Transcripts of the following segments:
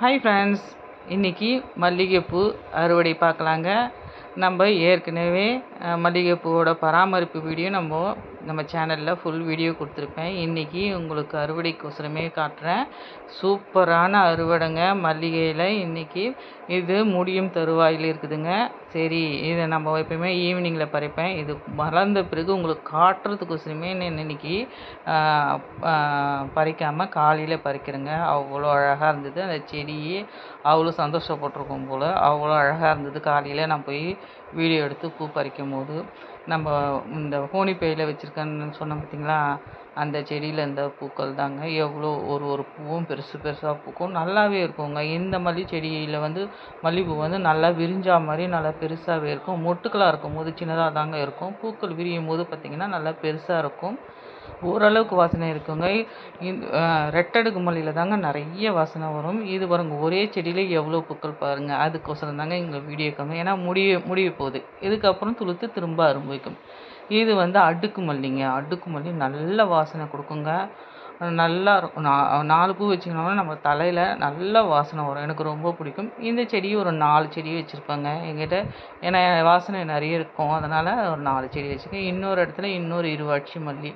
Hi friends இன்றைக்கி மல்லிகைப்பூ அறுவடை பார்க்கலாங்க. நம்ம ஏற்கனவே மல்லிகைப்பூவோட பராமரிப்பு வீடியோ நம்ம நம்ம சேனலில் ஃபுல் வீடியோ கொடுத்துருப்பேன். இன்றைக்கி உங்களுக்கு அறுவடைக்கோசரமே காட்டுறேன். சூப்பரான அறுவடைங்க. மல்லிகையில் இன்றைக்கி இது முடியும் தருவாயில் இருக்குதுங்க. சரி இதை நம்ம எப்பயுமே ஈவினிங்கில் பறிப்பேன். இது வளர்ந்த பிறகு உங்களுக்கு காட்டுறதுக்கோசரமே நான் இன்னைக்கு பறிக்காமல் காலையில் பறிக்கிறேங்க. அவ்வளோ அழகாக இருந்தது. அந்த செடியே அவ்வளோ சந்தோஷப்பட்டிருக்கும் போல். அவ்வளோ அழகாக இருந்தது. காலையில் நான் போய் வீடியோ எடுத்து பூ பறிக்கும் போது நம்ம இந்த கோணிப்பையில் வச்சுருக்கேன்னு சொன்னேன் பார்த்தீங்களா அந்த செடியில் இந்த பூக்கள் தாங்க. எவ்வளோ ஒரு ஒரு பூவும் பெருசு பெருசாக பூக்கும். நல்லாவே இருக்குங்க. இந்த மல்லி செடியில் வந்து மல்லிகைப்பூ வந்து நல்லா விரிஞ்சா மாதிரி நல்லா பெருசாகவே இருக்கும். மொட்டுக்களாக இருக்கும் போது சின்னதாக தாங்க இருக்கும். பூக்கள் விரியும் போது பார்த்திங்கன்னா நல்லா பெருசாக இருக்கும். ஓரளவுக்கு வாசனை இருக்குங்க. ரெட்டடுக்கு மல்லியில் தாங்க நிறைய வாசனை வரும். இது பாருங்க ஒரே செடியில் எவ்வளோ பூக்கள் பாருங்கள் அதுக்கோசரம் தாங்க எங்கள் வீடியோ கம்மி. ஏன்னா முடிய முடிய போகுது. இதுக்கப்புறம் துளுத்து திரும்ப ஆரம்பிக்கும். இது வந்து அடுக்கு மல்லிங்க. அடுக்கு மல்லி நல்ல வாசனை கொடுக்குங்க. நல்லா இருக்கும். நா- நாலு பூ வச்சிங்கனாலும் நம்ம தலையில் நல்ல வாசனை வரும். எனக்கு ரொம்ப பிடிக்கும். இந்த செடி ஒரு நாலு செடி வச்சுருப்பேங்க. எங்கிட்ட ஏன்னா வாசனை நிறைய இருக்கும். அதனால் ஒரு நாலு செடி வச்சுருக்கேன். இன்னொரு இடத்துல இன்னொரு இருவாட்சி மல்லி.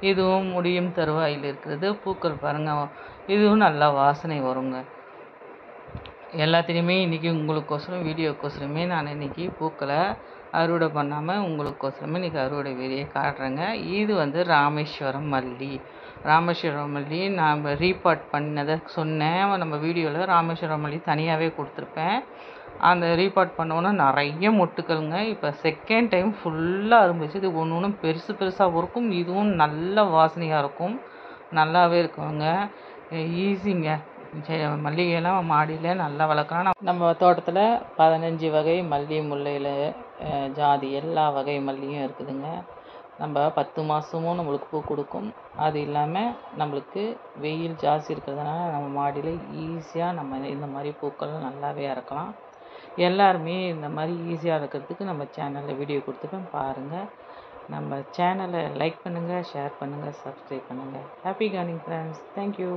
இதுவும் முடியும் தருவாயில் இருக்கிறது. பூக்கள் பாருங்கள் இதுவும் நல்லா வாசனை வருங்க. எல்லாத்துலேயுமே இன்றைக்கி உங்களுக்கோசரம் வீடியோக்கோசரமே நான் இன்றைக்கி பூக்களை அறுவடை பண்ணாமல் உங்களுக்கோசரமே இன்றைக்கி அறுவடை வெளியே காட்டுறேங்க. இது வந்து ராமேஸ்வரம் மல்லி. ராமேஸ்வரம் மல்லி நான் ரீபாட் பண்ணதை சொன்னேன். நம்ம வீடியோவில் ராமேஸ்வரம் மல்லி தனியாகவே கொடுத்துருப்பேன். அந்த ரீபாட் பண்ணோன்னா நிறைய மொட்டுக்கள்ங்க. இப்போ செகண்ட் டைம் ஃபுல்லாக இருந்துச்சு இது ஒன்று ஒன்றும் பெருசு பெருசாக இருக்கும் இதுவும் நல்ல வாசனையாக இருக்கும். நல்லாவே இருக்குங்க. ஈஸிங்க சரி, மல்லிகையெல்லாம் மாடியில் நல்லா வளர்க்கலாம் நம்ம- நம்ம தோட்டத்தில் பதினஞ்சு வகை மல்லி முல்லையில் ஜாதி எல்லா வகை மல்லியும் இருக்குதுங்க. நம்ம பத்து மாதமும் நம்மளுக்கு பூ கொடுக்கும். அது இல்லாமல் நம்மளுக்கு வெயில் ஜாஸ்தி இருக்கிறதுனால நம்ம மாடியில் ஈஸியாக நம்ம இந்த மாதிரி பூக்கள் நல்லாவே இறக்கலாம் எல்லாருமே இந்த மாதிரி ஈஸியாக இருக்கிறதுக்கு நம்ம சேனலில் வீடியோ கொடுத்துருப்பேன் பாருங்கள் நம்ம சேனலை லைக் பண்ணுங்கள் ஷேர் பண்ணுங்கள் சப்ஸ்கிரைப் பண்ணுங்கள் ஹாப்பி கார்னிங் ஃப்ரெண்ட்ஸ் தேங்க்யூ